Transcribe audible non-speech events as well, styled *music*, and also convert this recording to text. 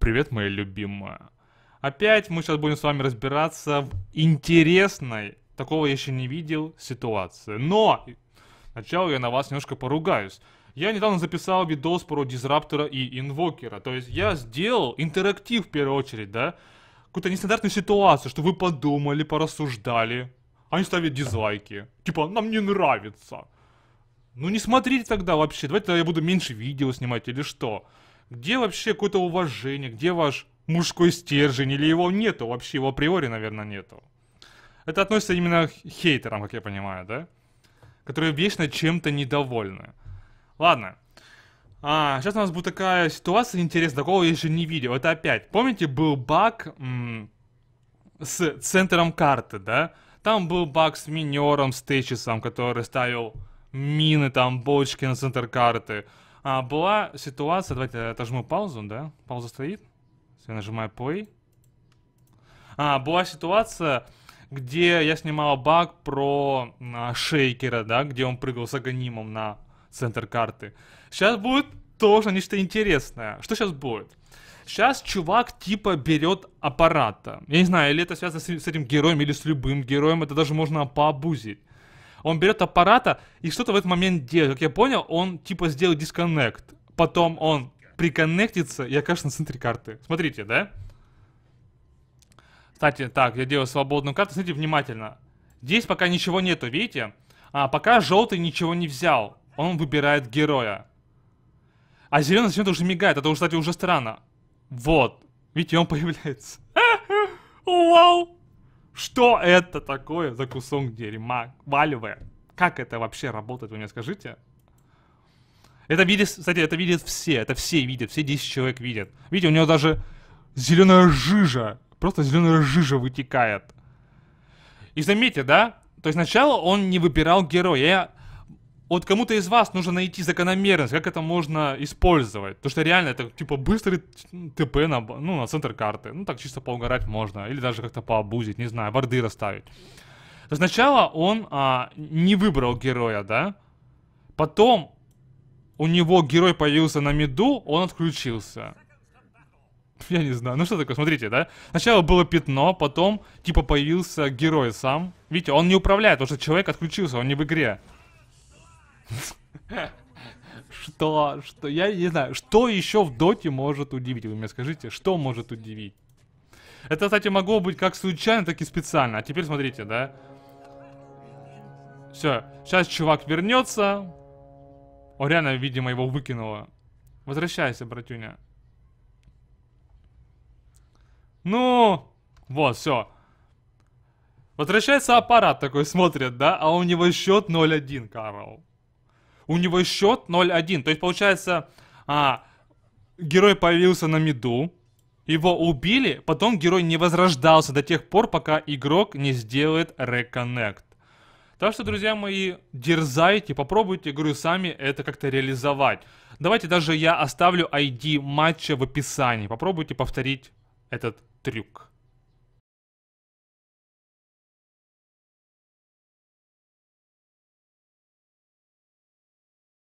Привет, моя любимая. Опять мы сейчас будем с вами разбираться в интересной, такого я еще не видел, ситуации. Но, сначала я на вас немножко поругаюсь. Я недавно записал видос про дизраптора и инвокера. То есть я сделал интерактив в первую очередь, да? Какую-то нестандартную ситуацию, что вы подумали, порассуждали. Они ставят дизлайки. Типа, нам не нравится. Ну не смотрите тогда вообще. Давайте я буду меньше видео снимать или что. Где вообще какое-то уважение? Где ваш мужской стержень? Или его нету вообще? Его априори, наверное, нету. Это относится именно к хейтерам, как я понимаю, да? Которые вечно чем-то недовольны. Ладно. А, сейчас у нас будет такая ситуация интересная, такого я еще не видел. Это опять, помните, был баг м- с центром карты, да? Там был баг с минером, с Течисом, который ставил мины, там, бочки на центр карты. А, была ситуация, давайте отожму паузу, да? Пауза стоит. Я нажимаю play. А, была ситуация, где я снимал баг про а, шейкера, да, где он прыгал с аганимом на центр карты. Сейчас будет тоже нечто интересное. Что сейчас будет? Сейчас чувак типа берет аппарата. Я не знаю, или это связано с, с этим героем, или с любым героем. Это даже можно пообузить. Он берет аппарата и что-то в этот момент делает. Как я понял, он типа сделал дисконнект. Потом он приконнектится и окажется на центре карты. Смотрите, да? Кстати, так, я делаю свободную карту. Смотрите внимательно. Здесь пока ничего нету, видите? А пока желтый ничего не взял. Он выбирает героя. А зеленый зачем-то уже мигает. Это, кстати, уже странно. Вот. Видите, он *laughs* появляется. Вау! Что это такое за кусок дерьма? Валивая. Как это вообще работает, вы мне скажите? Это видит, кстати, это видят все, это все видят, все 10 человек видят. Видите, у него даже зеленая жижа, просто зеленая жижа вытекает. И заметьте, да? То есть сначала он не выбирал героя. Я вот кому-то из вас нужно найти закономерность, как это можно использовать. Потому что реально это типа быстрый ТП на, ну, на центр карты. Ну так чисто поугарать можно. Или даже как-то пообузить, не знаю, борды расставить. Сначала он а, не выбрал героя, да? Потом у него герой появился на миду, он отключился. Я не знаю, ну что такое, смотрите, да? Сначала было пятно, потом типа появился герой сам. Видите, он не управляет, потому что человек отключился, он не в игре. Что? Что? Я не знаю. Что еще в доте может удивить? Вы мне скажите, что может удивить? Это, кстати, могло быть как случайно, так и специально. А теперь смотрите, да? Все, сейчас чувак вернется. О, реально, видимо, его выкинуло. Возвращайся, братюня. Ну, вот, все. Возвращается аппарат такой, смотрит, да? А у него счет 0-1, Карл у него счет 0-1. То есть, получается, а, герой появился на миду, его убили, потом герой не возрождался до тех пор, пока игрок не сделает реконнект. Так что, друзья мои, дерзайте, попробуйте, говорю, сами это как-то реализовать. Давайте даже я оставлю ID матча в описании. Попробуйте повторить этот трюк.